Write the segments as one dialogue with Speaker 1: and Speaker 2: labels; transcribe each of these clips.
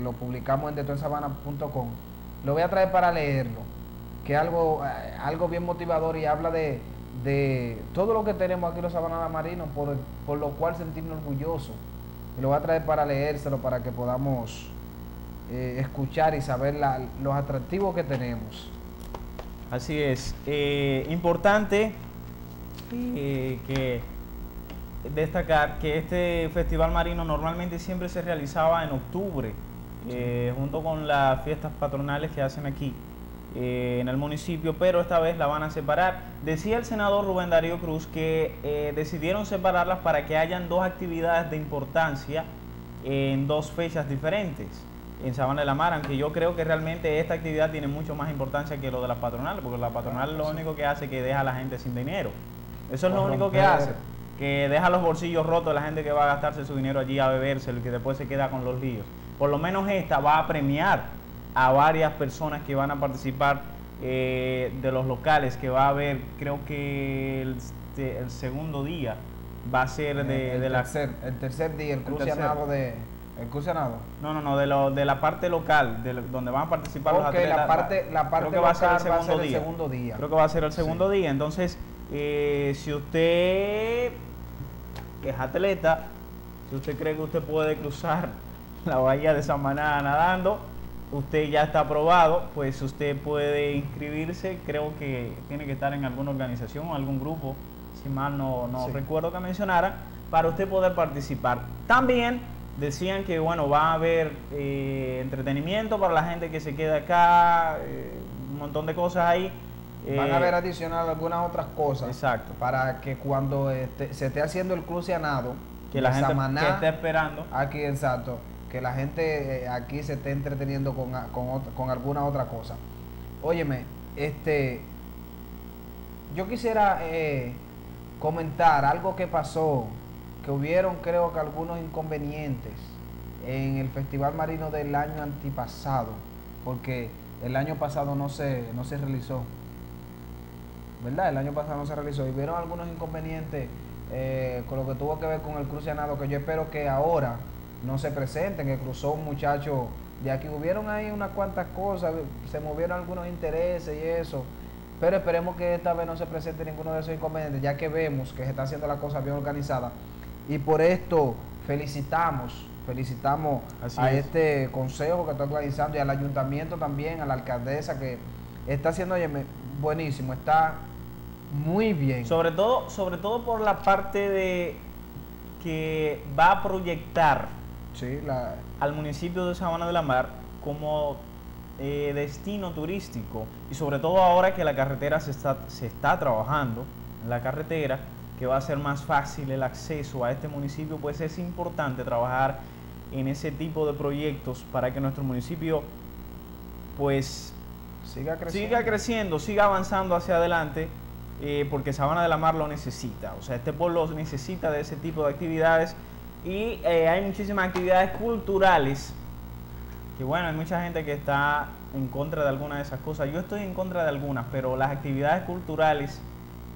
Speaker 1: lo publicamos en detoensabana.com, lo voy a traer para leerlo, que es algo, eh, algo bien motivador y habla de, de todo lo que tenemos aquí en los Sabana Marinos, por, por lo cual sentirnos orgullosos. Lo voy a traer para leérselo, para que podamos eh, escuchar y saber los atractivos que tenemos.
Speaker 2: Así es. Eh, importante que destacar que este festival marino normalmente siempre se realizaba en octubre, eh, junto con las fiestas patronales que hacen aquí eh, en el municipio, pero esta vez la van a separar. Decía el senador Rubén Darío Cruz que eh, decidieron separarlas para que hayan dos actividades de importancia en dos fechas diferentes en Sabana de la Mar, aunque yo creo que realmente esta actividad tiene mucho más importancia que lo de las patronales, porque la patronal lo único que hace es que deja a la gente sin dinero. Eso es lo único que hace, que deja los bolsillos rotos de la gente que va a gastarse su dinero allí a bebérselo y que después se queda con los líos. Por lo menos esta va a premiar a varias personas que van a participar eh, de los locales, que va a haber, creo que el, el segundo día va a ser de,
Speaker 1: el,
Speaker 2: de la...
Speaker 1: tercer, el tercer día, el
Speaker 2: tercer.
Speaker 1: crucianado de... El crucianado.
Speaker 2: No, no, no, de, lo, de la parte local, de lo- donde van a participar los atletas.
Speaker 1: la parte, la parte
Speaker 2: creo que va a ser el
Speaker 1: ser
Speaker 2: segundo día. Creo que va a ser el segundo día. Entonces, eh, si usted es atleta, si usted cree que usted puede cruzar la bahía de Samaná nadando, usted ya está aprobado, pues usted puede inscribirse. Creo que tiene que estar en alguna organización o algún grupo, si mal no, no
Speaker 1: Sí.
Speaker 2: recuerdo que mencionara, para usted poder participar. También decían que bueno va a haber eh, entretenimiento para la gente que se queda acá, eh, un montón de cosas ahí.
Speaker 1: Van
Speaker 2: Eh,
Speaker 1: a haber adicional algunas otras cosas.
Speaker 2: Exacto.
Speaker 1: Para que cuando este- se esté haciendo el crucianado,
Speaker 2: que la gente
Speaker 1: Samaná,
Speaker 2: que esté esperando.
Speaker 1: aquí exacto, que la gente eh, aquí se esté entreteniendo con, con, con alguna otra cosa. Óyeme, este, yo quisiera eh, comentar algo que pasó, que hubieron creo que algunos inconvenientes en el Festival Marino del año antipasado, porque el año pasado no se, no se realizó. ¿verdad? El año pasado no se realizó y vieron algunos inconvenientes eh, con lo que tuvo que ver con el crucianado que yo espero que ahora no se presenten, que cruzó un muchacho de aquí. Hubieron ahí unas cuantas cosas, se movieron algunos intereses y eso, pero esperemos que esta vez no se presente ninguno de esos inconvenientes, ya que vemos que se está haciendo la cosa bien organizada y por esto felicitamos. Felicitamos
Speaker 2: Así
Speaker 1: a
Speaker 2: es.
Speaker 1: este consejo que está organizando y al ayuntamiento también, a la alcaldesa que está haciendo, oye, buenísimo, está muy bien.
Speaker 2: Sobre todo, sobre todo por la parte de que va a proyectar
Speaker 1: Sí, la,
Speaker 2: al municipio de Sabana de la Mar como eh, destino turístico y sobre todo ahora que la carretera se está, se está trabajando la carretera que va a ser más fácil el acceso a este municipio pues es importante trabajar en ese tipo de proyectos para que nuestro municipio pues
Speaker 1: siga creciendo.
Speaker 2: siga creciendo, siga avanzando hacia adelante, eh, porque Sabana de la Mar lo necesita. O sea, este pueblo necesita de ese tipo de actividades y eh, hay muchísimas actividades culturales. Que bueno, hay mucha gente que está en contra de algunas de esas cosas. Yo estoy en contra de algunas, pero las actividades culturales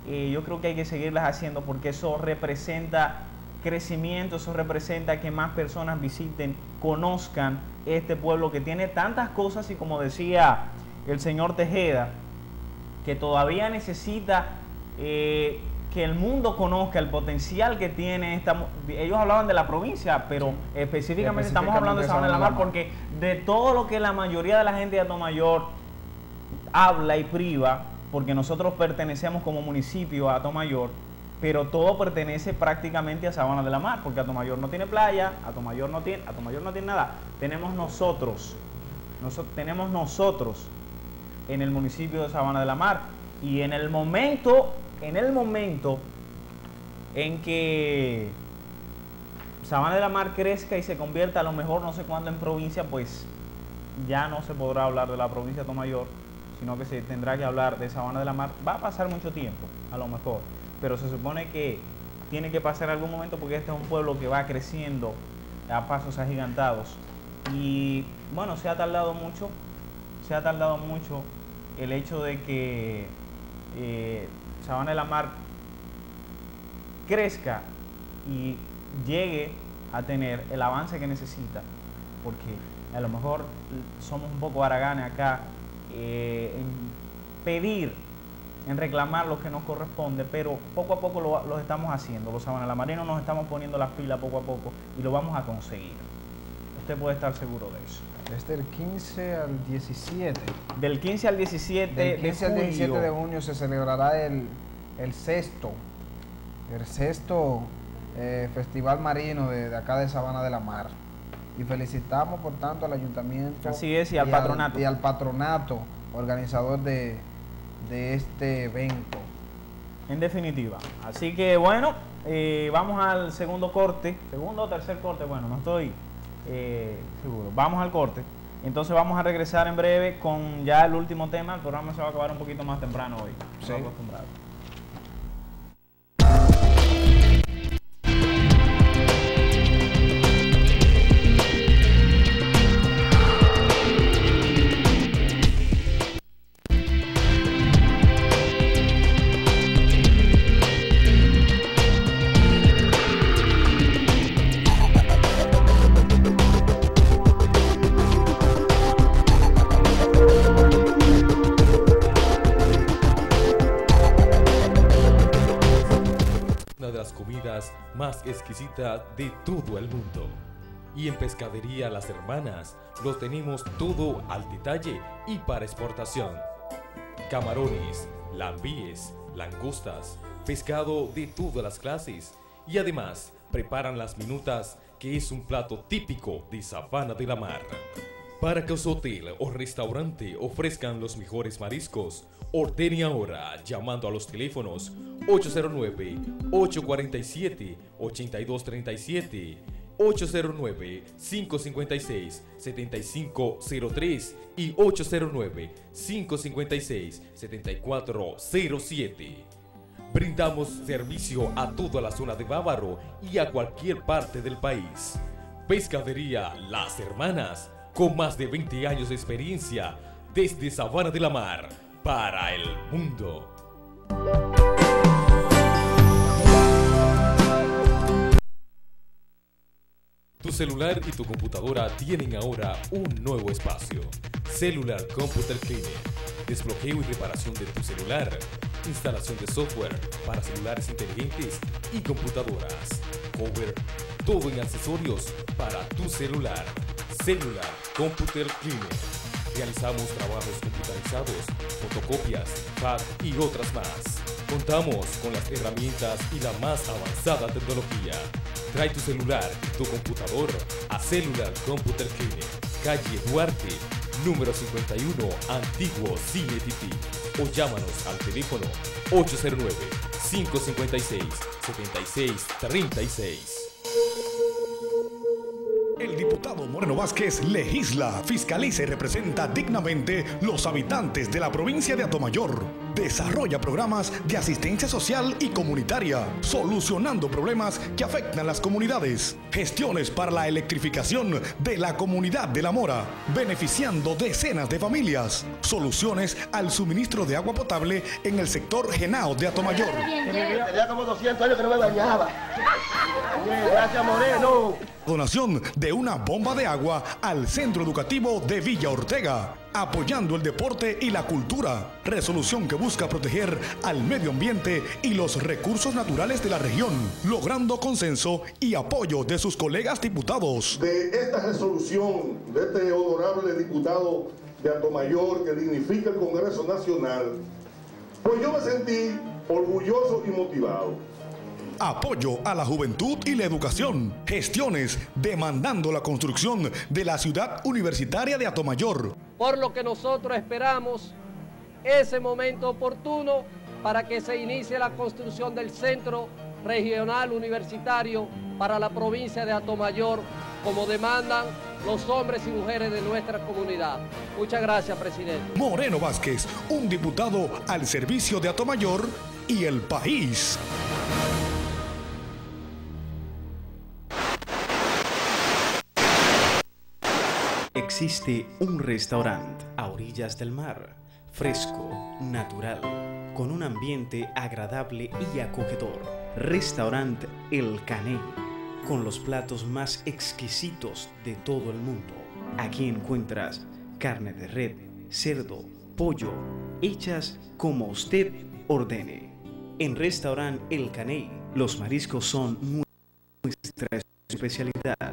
Speaker 2: eh, yo creo que hay que seguirlas haciendo porque eso representa crecimiento, eso representa que más personas visiten, conozcan este pueblo que tiene tantas cosas y como decía el señor Tejeda, que todavía necesita eh, que el mundo conozca el potencial que tiene esta... Ellos hablaban de la provincia, pero específicamente, estamos hablando de Sabana de la Mar porque de todo lo que la mayoría de la gente de Atomayor habla y priva, porque nosotros pertenecemos como municipio a Atomayor, pero todo pertenece prácticamente a Sabana de la Mar, porque Atomayor no tiene playa, Atomayor no tiene, Atomayor no tiene nada. Tenemos nosotros, noso- tenemos nosotros en el municipio de Sabana de la Mar. Y en el momento, en el momento en que Sabana de la Mar crezca y se convierta a lo mejor no sé cuándo en provincia, pues ya no se podrá hablar de la provincia de Tomayor, sino que se tendrá que hablar de Sabana de la Mar. Va a pasar mucho tiempo, a lo mejor, pero se supone que tiene que pasar algún momento porque este es un pueblo que va creciendo a pasos agigantados. Y bueno, se ha tardado mucho, se ha tardado mucho el hecho de que eh, Sabana de la Mar crezca y llegue a tener el avance que necesita, porque A lo mejor somos un poco haraganes acá eh, en pedir, en reclamar lo que nos corresponde, pero poco a poco lo, estamos haciendo. Los la Marina nos estamos poniendo las pilas poco a poco y lo vamos a conseguir. Usted puede estar seguro de eso.
Speaker 1: Es del 15 al 17.
Speaker 2: Del 15 al 17
Speaker 1: del 15 al 17 de junio se celebrará el, el sexto, el sexto eh, Festival Marino de, acá de Sabana de la Mar. Y felicitamos, por tanto, al ayuntamiento.
Speaker 2: Así es, y al patronato.
Speaker 1: y al patronato organizador de, de este evento.
Speaker 2: En definitiva. Así que bueno, eh, vamos al segundo corte, segundo o tercer corte, bueno, no estoy eh, seguro. Vamos al corte. Entonces vamos a regresar en breve con ya el último tema. El programa se va a acabar un poquito más temprano hoy. Sí. acostumbrado.
Speaker 3: De todo el mundo. Y en Pescadería Las Hermanas lo tenemos todo al detalle y para exportación. Camarones, lambíes, langostas, pescado de todas las clases y además preparan las minutas que es un plato típico de Sabana de la Mar. Para que su hotel o restaurante ofrezcan los mejores mariscos, ordene ahora llamando a los teléfonos 809-847-8237, 809-556-7503 y 809-556-7407. Brindamos servicio a toda la zona de Bávaro y a cualquier parte del país. Pescadería Las Hermanas, con más de 20 años de experiencia, desde Sabana de la Mar para el mundo. Tu celular y tu computadora tienen ahora un nuevo espacio. Cellular Computer Cleaning. Desbloqueo y reparación de tu celular. Instalación de software para celulares inteligentes y computadoras. Cover. Todo en accesorios para tu celular. Cellular Computer Cleaning. Realizamos trabajos computarizados, fotocopias, fax y otras más. Contamos con las herramientas y la más avanzada tecnología Trae tu celular tu computador a Cellular Computer Clinic, calle Duarte, número 51, antiguo Cine Tití. O llámanos al teléfono 809 556 7636.
Speaker 4: Diputado Moreno Vázquez legisla, fiscaliza y representa dignamente los habitantes de la provincia de Atomayor. Desarrolla programas de asistencia social y comunitaria, solucionando problemas que afectan a las comunidades. Gestiones para la electrificación de la comunidad de La Mora, beneficiando decenas de familias. Soluciones al suministro de agua potable en el sector Genao de Atomayor.
Speaker 5: Tenía como 200 años que no me bañaba. Gracias, Moreno.
Speaker 4: Donación de una bomba de agua al Centro Educativo de Villa Ortega, apoyando el deporte y la cultura. Resolución que busca proteger al medio ambiente y los recursos naturales de la región, logrando consenso y apoyo de sus colegas diputados.
Speaker 6: De esta resolución de este honorable diputado de Mayor que dignifica el Congreso Nacional, pues yo me sentí orgulloso y motivado
Speaker 4: apoyo a la juventud y la educación, gestiones demandando la construcción de la ciudad universitaria de Atomayor.
Speaker 7: Por lo que nosotros esperamos ese momento oportuno para que se inicie la construcción del centro regional universitario para la provincia de Atomayor, como demandan los hombres y mujeres de nuestra comunidad. Muchas gracias, presidente.
Speaker 4: Moreno Vázquez, un diputado al servicio de Atomayor y el país.
Speaker 8: Existe un restaurante a orillas del mar, fresco, natural, con un ambiente agradable y acogedor. Restaurante El Cané, con los platos más exquisitos de todo el mundo Aquí encuentras carne de red, cerdo, pollo, hechas como usted ordene. En Restaurant El Caney, los mariscos son nuestra especialidad.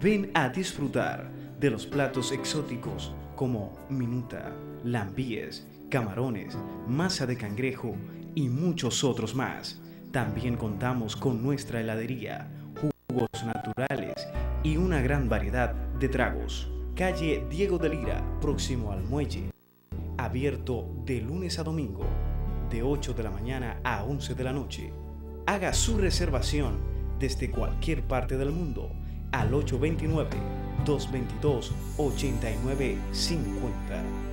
Speaker 8: Ven a disfrutar de los platos exóticos como minuta, lambíes, camarones, masa de cangrejo y muchos otros más. También contamos con nuestra heladería, jugos naturales y una gran variedad de tragos. Calle Diego de Lira, próximo al muelle. Abierto de lunes a domingo, de 8 de la mañana a 11 de la noche. Haga su reservación desde cualquier parte del mundo al 829-222-8950.